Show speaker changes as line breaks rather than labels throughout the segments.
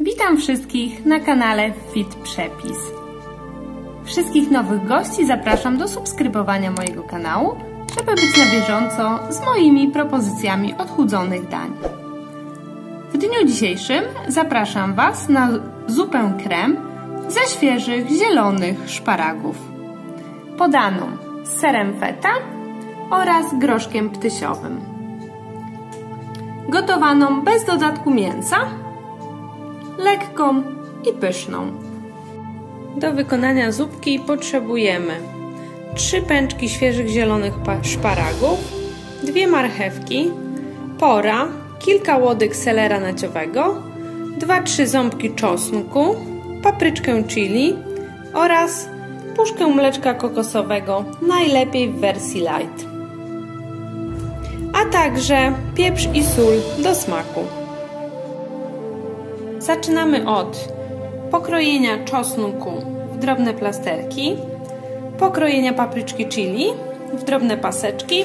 Witam wszystkich na kanale Fit Przepis. Wszystkich nowych gości zapraszam do subskrybowania mojego kanału, żeby być na bieżąco z moimi propozycjami odchudzonych dań. W dniu dzisiejszym zapraszam Was na zupę krem ze świeżych, zielonych szparagów, podaną z serem feta oraz groszkiem ptysiowym. Gotowaną bez dodatku mięsa, lekką i pyszną. Do wykonania zupki potrzebujemy 3 pęczki świeżych zielonych szparagów, dwie marchewki, pora, kilka łodyg selera naciowego, 2-3 ząbki czosnku, papryczkę chili oraz puszkę mleczka kokosowego, najlepiej w wersji light. A także pieprz i sól do smaku. Zaczynamy od pokrojenia czosnku w drobne plasterki, pokrojenia papryczki chili w drobne paseczki,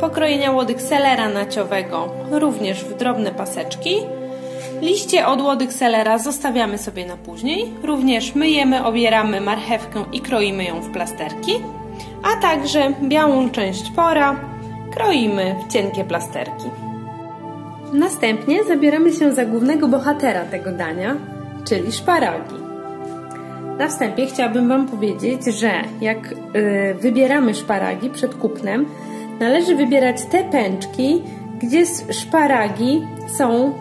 pokrojenia łodyg selera naciowego również w drobne paseczki. Liście od łodyg selera zostawiamy sobie na później. Również myjemy, obieramy marchewkę i kroimy ją w plasterki. A także białą część pora kroimy w cienkie plasterki. Następnie zabieramy się za głównego bohatera tego dania, czyli szparagi. Na wstępie chciałabym Wam powiedzieć, że jak yy, wybieramy szparagi przed kupnem, należy wybierać te pęczki, gdzie szparagi są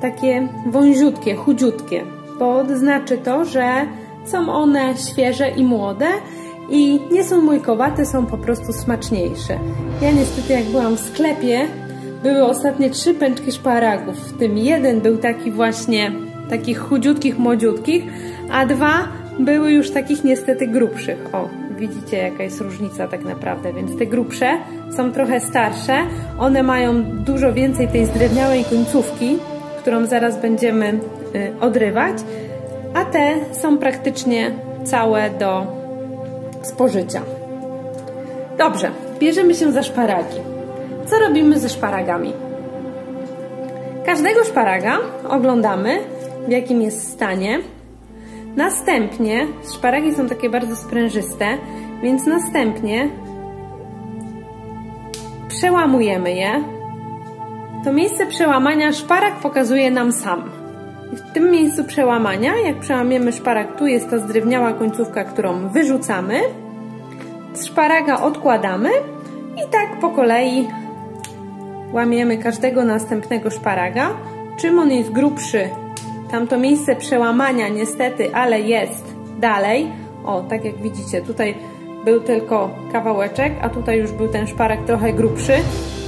takie wąziutkie, chudziutkie, bo znaczy to, że są one świeże i młode i nie są mójkowate, są po prostu smaczniejsze. Ja niestety jak byłam w sklepie, były ostatnie trzy pęczki szparagów, w tym jeden był taki właśnie takich chudziutkich, młodziutkich, a dwa były już takich niestety grubszych. O, widzicie jaka jest różnica tak naprawdę, więc te grubsze są trochę starsze, one mają dużo więcej tej zdrewniałej końcówki, którą zaraz będziemy y, odrywać, a te są praktycznie całe do spożycia. Dobrze, bierzemy się za szparagi. Co robimy ze szparagami? Każdego szparaga oglądamy, w jakim jest stanie. Następnie, szparagi są takie bardzo sprężyste, więc następnie przełamujemy je. To miejsce przełamania szparag pokazuje nam sam. w tym miejscu przełamania, jak przełamiemy szparag, tu jest ta zdrewniała końcówka, którą wyrzucamy. Szparaga odkładamy i tak po kolei łamiemy każdego następnego szparaga. Czym on jest grubszy, tamto miejsce przełamania niestety, ale jest dalej. O, tak jak widzicie, tutaj był tylko kawałeczek, a tutaj już był ten szparek trochę grubszy,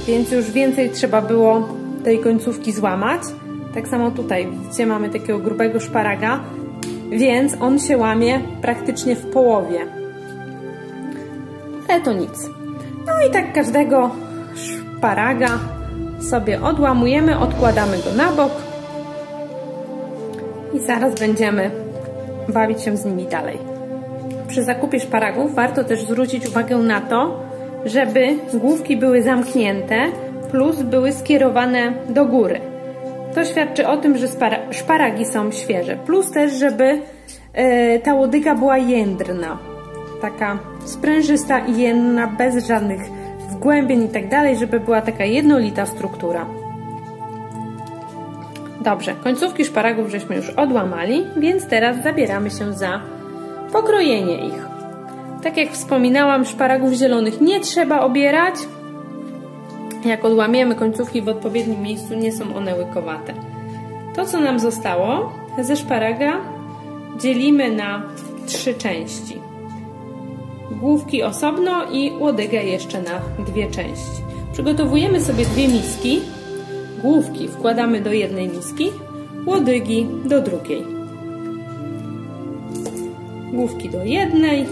więc już więcej trzeba było tej końcówki złamać. Tak samo tutaj, widzicie, mamy takiego grubego szparaga, więc on się łamie praktycznie w połowie. Ale to nic. No i tak każdego szparaga sobie odłamujemy, odkładamy go na bok i zaraz będziemy bawić się z nimi dalej. Przy zakupie szparagów warto też zwrócić uwagę na to, żeby główki były zamknięte plus były skierowane do góry. To świadczy o tym, że szparagi są świeże. Plus też, żeby e, ta łodyga była jędrna. Taka sprężysta i jędrna, bez żadnych wgłębień i tak dalej, żeby była taka jednolita struktura. Dobrze, końcówki szparagów żeśmy już odłamali, więc teraz zabieramy się za pokrojenie ich. Tak jak wspominałam, szparagów zielonych nie trzeba obierać. Jak odłamiemy końcówki w odpowiednim miejscu, nie są one łykowate. To, co nam zostało ze szparaga, dzielimy na trzy części. Główki osobno i łodygę jeszcze na dwie części. Przygotowujemy sobie dwie miski. Główki wkładamy do jednej miski, łodygi do drugiej. Główki do jednej,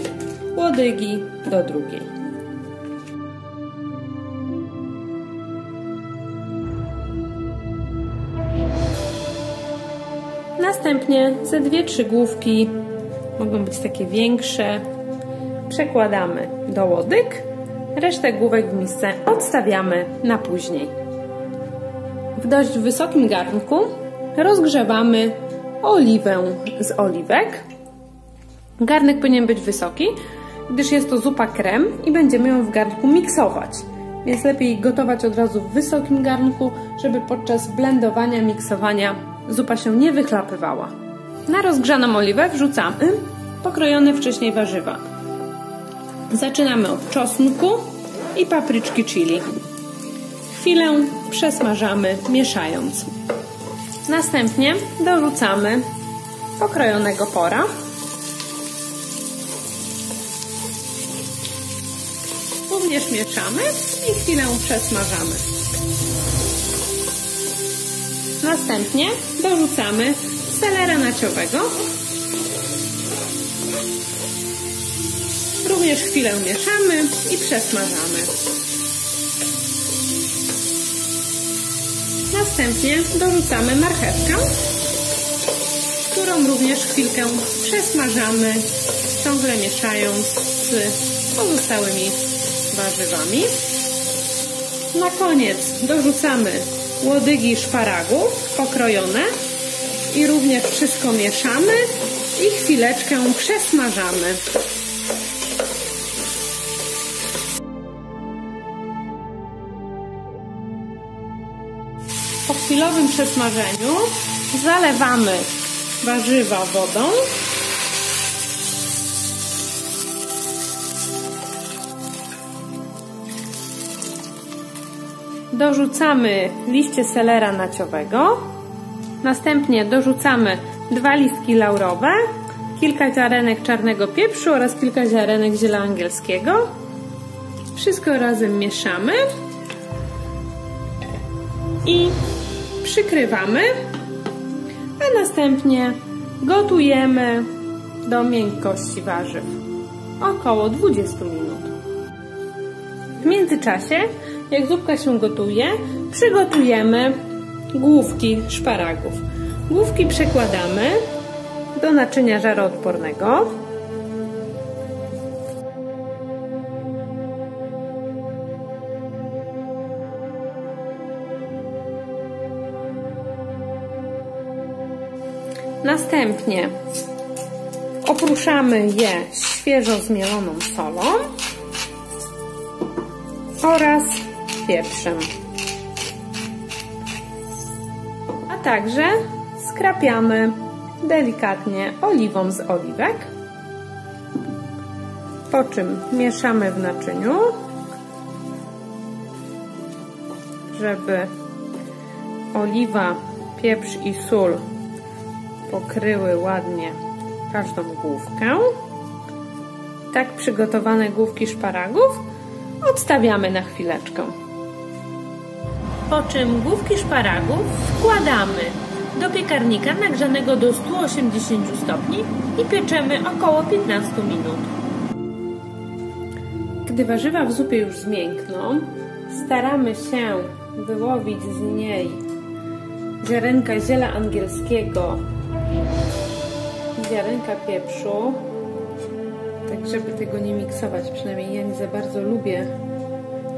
łodygi do drugiej. Następnie ze dwie, trzy główki, mogą być takie większe, przekładamy do łodyg, resztę główek w misce odstawiamy na później. W dość wysokim garnku rozgrzewamy oliwę z oliwek. Garnek powinien być wysoki, gdyż jest to zupa krem i będziemy ją w garnku miksować. Więc lepiej gotować od razu w wysokim garnku, żeby podczas blendowania, miksowania zupa się nie wychlapywała. Na rozgrzaną oliwę wrzucamy pokrojone wcześniej warzywa. Zaczynamy od czosnku i papryczki chili. Chwilę przesmażamy, mieszając. Następnie dorzucamy pokrojonego pora. Również mieszamy i chwilę przesmażamy. Następnie dorzucamy selera naciowego. Również chwilę mieszamy i przesmażamy. Następnie dorzucamy marchewkę, którą również chwilkę przesmażamy, ciągle mieszając z pozostałymi warzywami. Na koniec dorzucamy łodygi szparagów pokrojone i również wszystko mieszamy i chwileczkę przesmażamy. Chwilowym przesmażeniu zalewamy warzywa wodą. Dorzucamy liście selera naciowego. Następnie dorzucamy dwa listki laurowe, kilka ziarenek czarnego pieprzu oraz kilka ziarenek ziela angielskiego. Wszystko razem mieszamy i przykrywamy, a następnie gotujemy do miękkości warzyw około 20 minut. W międzyczasie, jak zupka się gotuje, przygotujemy główki szparagów. Główki przekładamy do naczynia żaroodpornego. Następnie opruszamy je świeżo zmieloną solą oraz pieprzem. A także skrapiamy delikatnie oliwą z oliwek, po czym mieszamy w naczyniu, żeby oliwa, pieprz i sól pokryły ładnie każdą główkę. Tak przygotowane główki szparagów odstawiamy na chwileczkę. Po czym główki szparagów wkładamy do piekarnika nagrzanego do 180 stopni i pieczemy około 15 minut. Gdy warzywa w zupie już zmiękną, staramy się wyłowić z niej ziarenka ziela angielskiego ziarenka pieprzu, tak żeby tego nie miksować. Przynajmniej ja nie za bardzo lubię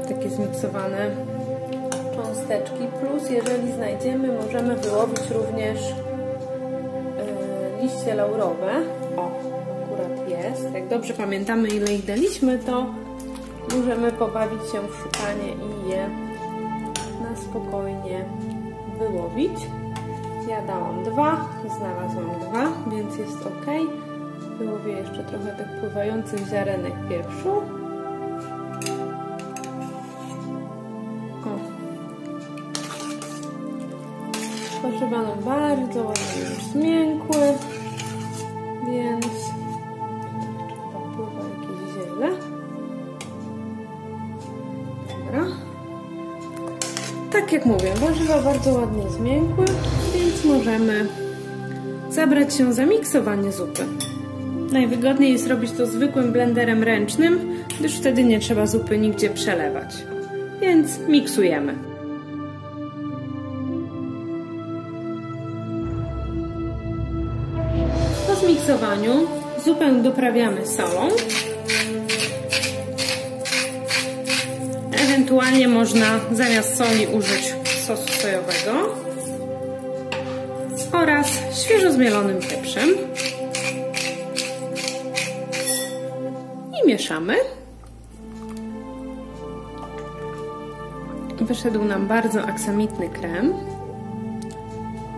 takie zmiksowane cząsteczki. Plus, jeżeli znajdziemy, możemy wyłowić również yy, liście laurowe. O, akurat jest. Jak dobrze pamiętamy, ile ich daliśmy, to możemy pobawić się w szukanie i je na spokojnie wyłowić. Ja dałam dwa, znalazłam dwa, więc jest ok. Wyłowię jeszcze trochę tych pływających ziarenek pieprzu. O. Warzywa nam bardzo ładnie zmiękły, mówię, warzywa bardzo ładnie zmiękły, więc możemy zabrać się za miksowanie zupy. Najwygodniej jest robić to zwykłym blenderem ręcznym, gdyż wtedy nie trzeba zupy nigdzie przelewać. Więc miksujemy. Po zmiksowaniu zupę doprawiamy solą. Ewentualnie można zamiast soli użyć sosu sojowego. oraz świeżo zmielonym pieprzem. I mieszamy. Wyszedł nam bardzo aksamitny krem.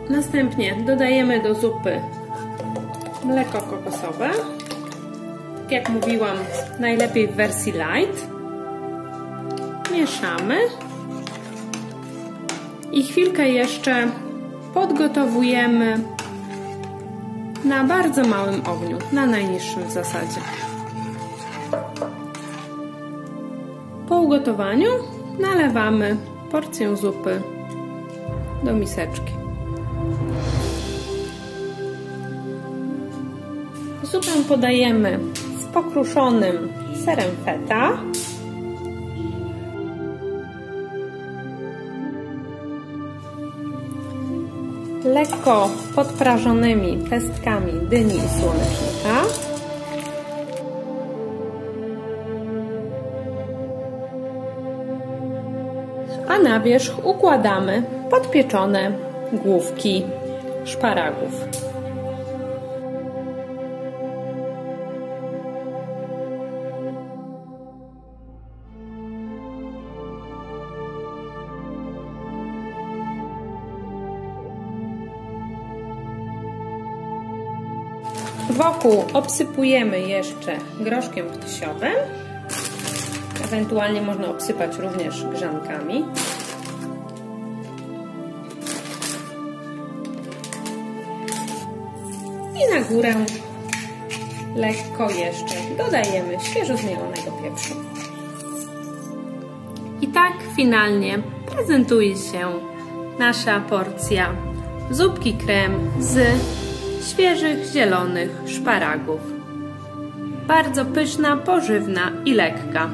Następnie dodajemy do zupy mleko kokosowe. Jak mówiłam, najlepiej w wersji light. Mieszamy. I chwilkę jeszcze podgotowujemy na bardzo małym ogniu, na najniższym w zasadzie. Po ugotowaniu nalewamy porcję zupy do miseczki. Zupę podajemy z pokruszonym serem feta. Lekko podprażonymi pestkami dyni i słonecznika. A na wierzch układamy podpieczone główki szparagów. Wokół obsypujemy jeszcze groszkiem ptysiowym. Ewentualnie można obsypać również grzankami. I na górę lekko jeszcze dodajemy świeżo zmielonego pieprzu. I tak finalnie prezentuje się nasza porcja zupki krem z świeżych, zielonych szparagów. Bardzo pyszna, pożywna i lekka.